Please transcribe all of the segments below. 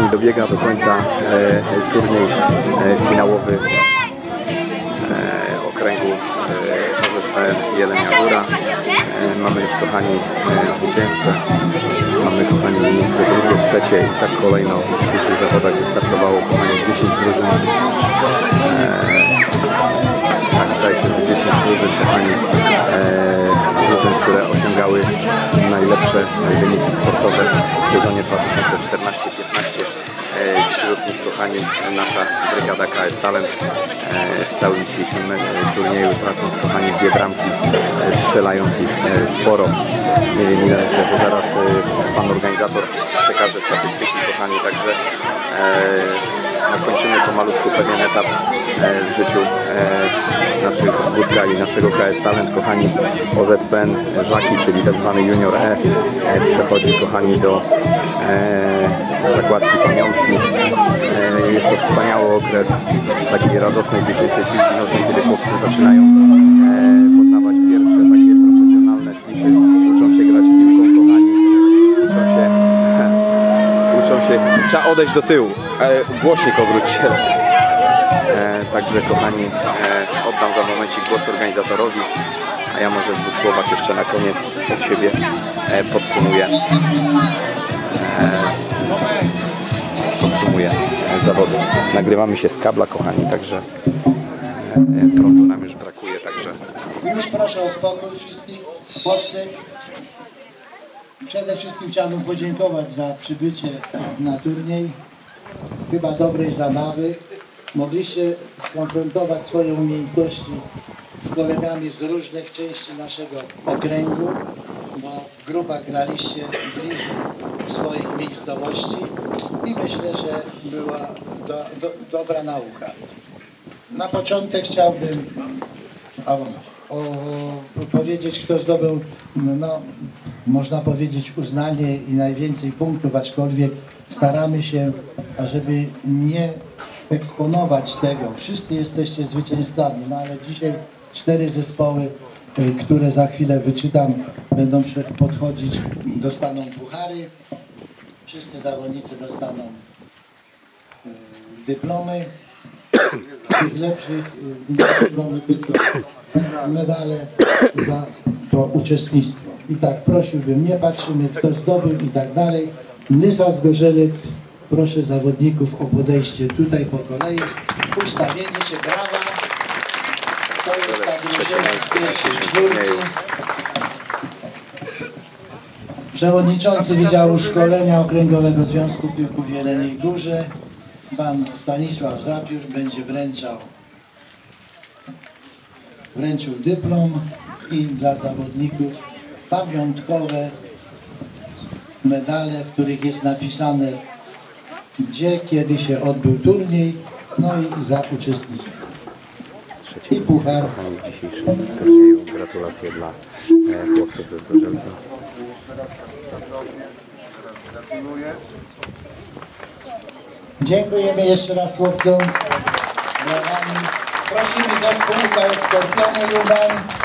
kochani, dobiega do końca e, turniej e, finałowy e, okręgu e, OZPN Jelenia Góra. E, mamy już, kochani, e, zwycięzcę. Mamy, kochani, miejsce drugie, trzecie i tak kolejno w dzisiejszych zawodach wystartowało, kochani, 10 drużyn. E, tak, zdaje się, że 10 drużyn, kochani, e, drużyn, które osiągały najlepsze wyniki sportowe w sezonie 2014-15. Kochani, nasza brygada KS Talent e, w całym dzisiejszym e, turnieju, tracąc, kochani, dwie bramki, e, strzelając ich sporo. Myślę, że zaraz pan organizator przekaże statystyki, kochani, także no, kończymy pomalutku pewien etap e, w życiu e, naszych Budka i naszego KS Talent, kochani OZPN Żaki, czyli tak zwany Junior E, e przechodzi, kochani, do zakładki pamiątki. Jest to wspaniały okres takiej radosnej dziecięcej piłki nożnej, kiedy chłopcy zaczynają się. Trzeba odejść do tyłu. E, głośnik obróć się. E, także kochani, e, oddam za momencik głos organizatorowi, a ja może w dwóch słowach jeszcze na koniec od siebie e, podsumuję. E, podsumuję zawody. Nagrywamy się z kabla, kochani, także e, prądu nam już brakuje, także Już proszę o spokój wszystkich. Przede wszystkim chciałbym podziękować za przybycie na turniej. Chyba dobrej zabawy. Mogliście skonfrontować swoje umiejętności z kolegami z różnych części naszego okręgu, bo w grupach graliście bliżej swoich miejscowości i myślę, że była do, do, dobra nauka. Na początek chciałbym o, o, powiedzieć, kto zdobył, no, można powiedzieć, uznanie i najwięcej punktów, aczkolwiek staramy się, ażeby nie eksponować tego. Wszyscy jesteście zwycięzcami, no ale dzisiaj cztery zespoły, y, które za chwilę wyczytam, będą podchodzić, dostaną puchary. Wszyscy zawodnicy dostaną y, dyplomy tych lepszych y, dyplomy, medale za to uczestnictwo. I tak prosiłbym, nie patrzymy kto zdobył i tak dalej. Nysa Zgorzelec, proszę zawodników o podejście tutaj po kolei. Ustawienie się, brawa. To jest ta drużyna z pierwszej czwórki. Przewodniczący Wydziału Szkolenia Okręgowego Związku Piłków w Jeleniej Górze, pan Stanisław Zapiór będzie wręczał wręczył dyplom i dla zawodników pamiątkowe medale, w których jest napisane gdzie, kiedy się odbył turniej, no i za uczestnictwo. trzecie I puchar. dzisiejszym turnieju. Gratulacje dla e, chłopców ze Zgorzelca. Dziękujemy jeszcze raz chłopcom. Prosimy zespółka Skorpiony Lubań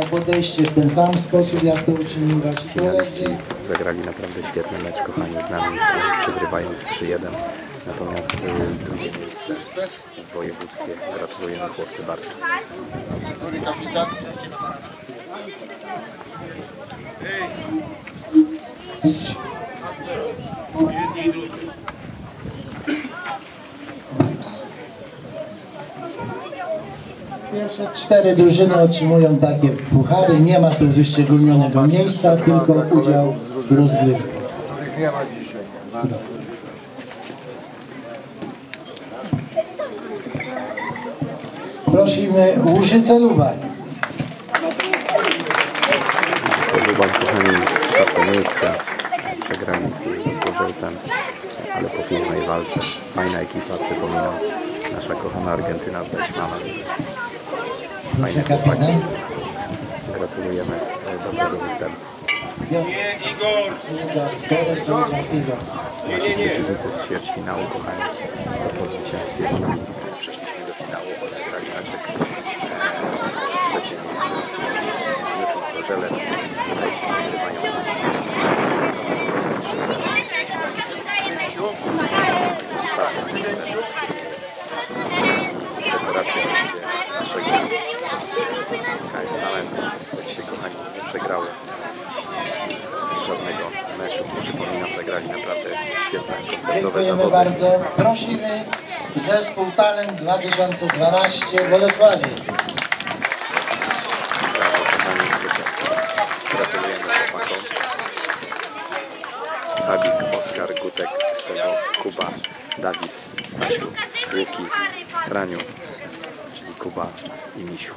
o podejście w ten sam sposób, jak to uczynił wasi koledzy. Zagrali naprawdę świetny mecz, kochani, z nami, przegrywając 3-1. Natomiast e, drugie miejsce w województwie. Gratulujemy chłopcy bardzo. Który kapitan? Cztery drużyny otrzymują takie puchary. Nie ma tu wyszczególnionego miejsca, tylko udział w rozgrywce. Prosimy Łużyce Lubań. Lubań, kochani, czwarte miejsce. Przegrali z, ze Zgorzelcem, ale po pięknej walce. Fajna ekipa, przypominam. Nasza kochana Argentyna z Beśmana. Fajne chłopaki. Gratulujemy e, dobrego występu. Nasi przeciwnicy z ćwierćfinału, kochani, po zwycięstwie z nami przeszliśmy do finału, odegrali e, trzecie miejsce z Lysą Zgorzelec. Zdaje się, przegrywają 3 Przypominam, że grali naprawdę świetne koncertowe Dziękujemy zawody. Bardzo. Prosimy zespół Talent 2012 Bolesławie. Brawo, kochani, super. Gratulujemy chłopakom. Fabik, Oskar, Gutek, Sebo, Kuba, Dawid, Stasiu, Łuki, Franiu, czyli Kuba i Misiu.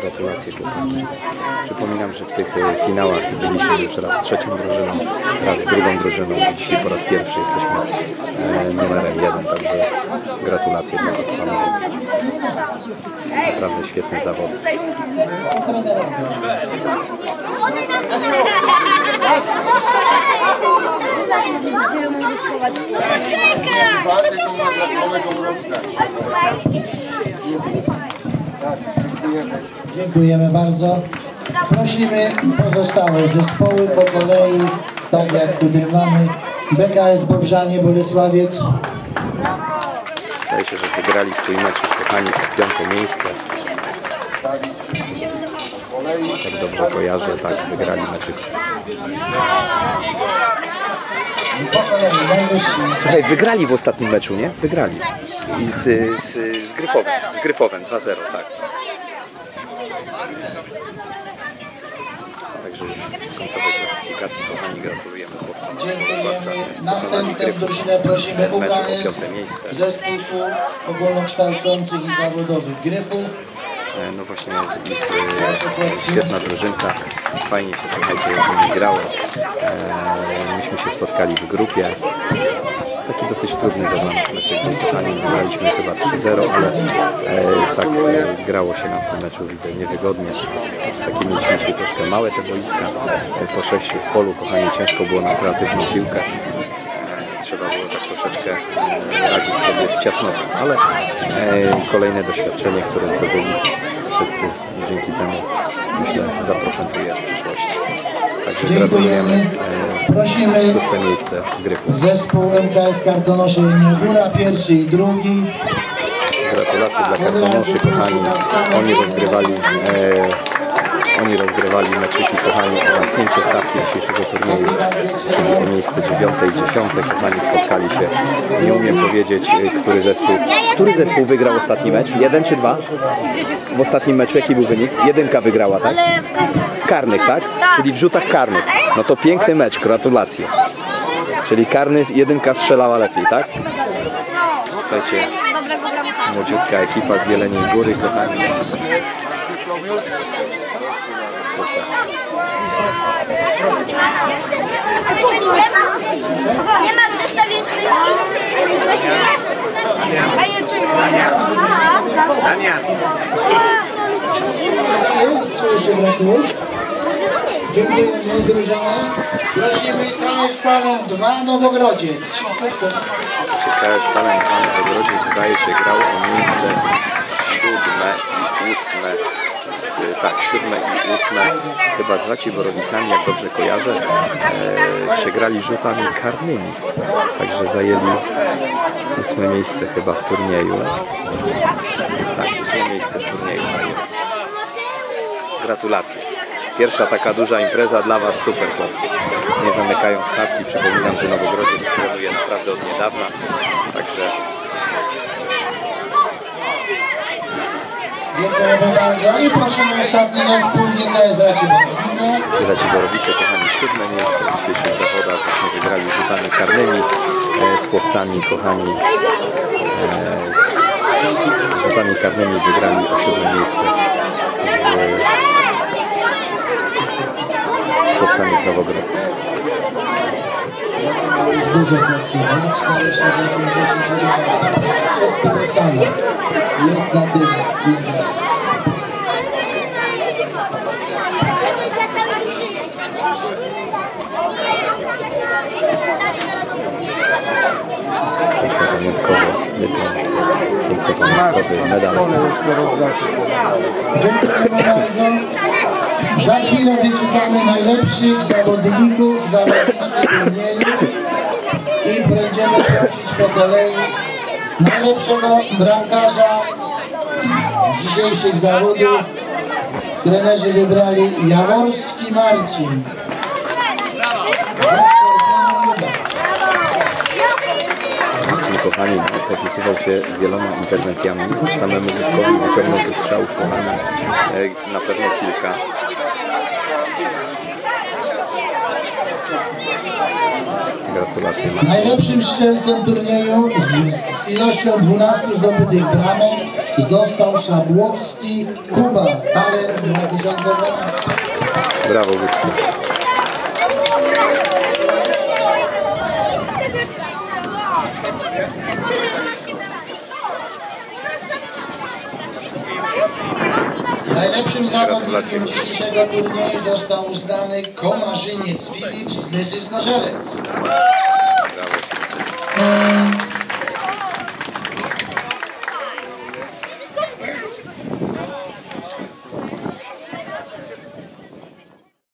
Gratulacje chłopaki. Przypominam, że w tych e, finałach byliście już raz trzecią drużyną, raz drugą drużyną i dzisiaj po raz pierwszy jesteśmy e, numerem jeden, także gratulacje dla Was panowie. Naprawdę świetny zawód. Dziękujemy bardzo. Prosimy pozostałe zespoły po kolei, tak jak tutaj mamy. BKS Bobrzanie Bolesławiec. Wydaje się, że wygrali swój mecz kochani o piąte miejsce. Jak dobrze kojarzę, tak, wygrali meczyk. Najwyższy. Słuchaj, wygrali w ostatnim meczu, nie? Wygrali. I z, z, z Gryfowem. Z Gryfowem 2-0, tak. Także już w końcowej klasyfikacji, kochani, gratulujemy chłopcom. Dziękujemy. Następną drużynę prosimy UKS, zespół szkół ogólnokształcących i zawodowych Gryfów. E, No właśnie e, świetna drużynka. Fajnie się słuchajcie grało. E, myśmy się spotkali w grupie. Dosyć trudny dla nas meczek był kochani. Graliśmy chyba 3-0, ale e, tak e, grało się nam w tym meczu widzę niewygodnie. Takie mieliśmy dzisiaj troszkę małe te boiska. E, po sześciu w polu kochani ciężko było na kreatywną piłkę. Trzeba było tak troszeczkę e, radzić sobie z ciasnotą, ale e, kolejne doświadczenie, które zdobyli wszyscy dzięki temu myślę zaprocentuje w przyszłości. Także gratulujemy e, Prosimy szóste miejsce Gryfów. zespół MKS Karkonosze imię Góra, pierwszy i drugi. Gratulacje dla karkonoszy kochani. Oni rozgrywali e, oni rozgrywali meczyki kochani o zamknięcie stawki dzisiejszego turnieju, czyli o miejsce dziewiąte i dziesiąte. Kochani spotkali się. Nie umiem powiedzieć, e, który zespół. Który zespół wygrał ostatni mecz? Jeden czy dwa? W ostatnim meczu jaki był wynik? Jedynka wygrała, tak? W karnych, tak? Czyli w rzutach karnych. No to piękny mecz, gratulacje. Czyli karny jedynka strzelała lepiej, tak? Słuchajcie, młodziutka ekipa z Jeleniej Góry, kochani. Super. Nie ma przestawień smyczki. A ja czuję. Czy się brakuje? Dziękujemy drużyna. Prosimy KS Talent 2 Nowogrodziec. KS Talent Van Wygrodziec zdaje się grał o miejsce siódme i ósme. Z, tak, siódme i ósme chyba z Raci Borowicami, jak dobrze kojarzę, e, przegrali rzutami karnymi. Także zajęli ósme miejsce chyba w turnieju. Tak, ósme miejsce w turnieju. Gratulacje. Pierwsza taka duża impreza dla Was, super chłopcy. Nie zamykają stawki, przypominam, że Nowogrodziec trenuje naprawdę od niedawna, także Dziękujemy bardzo. I prosimy ostatni zespół GKS Raciborzowice. Raci Borowice, kochani, siódme miejsce w dzisiejszych zawodach, właśnie wygrali rzutami karnymi e, z chłopcami, kochani, e, z rzutami karnymi wygrali o siódme miejsce z chłopcami z Nowogrodca. Dużo klatkowe. 480 Wszystkie dostaną. Jest na tym. Piękny pamiątkowy dyplom, piękny pamiątkowy medal. Dziękujemy bardzo. Za chwilę wyczytamy najlepszych zawodników, zawodniczki turnieju i będziemy prosić po kolei najlepszego bramkarza dzisiejszych zawodów trenerzy wybrali Jaworski Marcin. Kochani, popisywał się wieloma interwencjami. Samemu Witkowi wyciągnął tych strzałów, kochani, e, na pewno kilka. Gratulacje Marcin. Najlepszym strzelcem turnieju z ilością 12 zdobytych bramek został Szabłowski Kuba, talent 2012. Brawo Witku. Najlepszym zawodnikiem dzisiejszego turnieju został uznany Komarzyniec Filip z Nysy Zdarzelec.